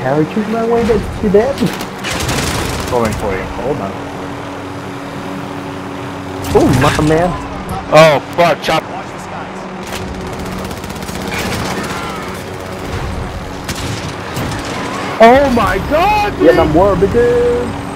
Parachute my way to, to them? Going for you. Hold on. Oh, my man. Oh, fuck, chop. Oh my god, dude! Yeah, I'm worried, dude.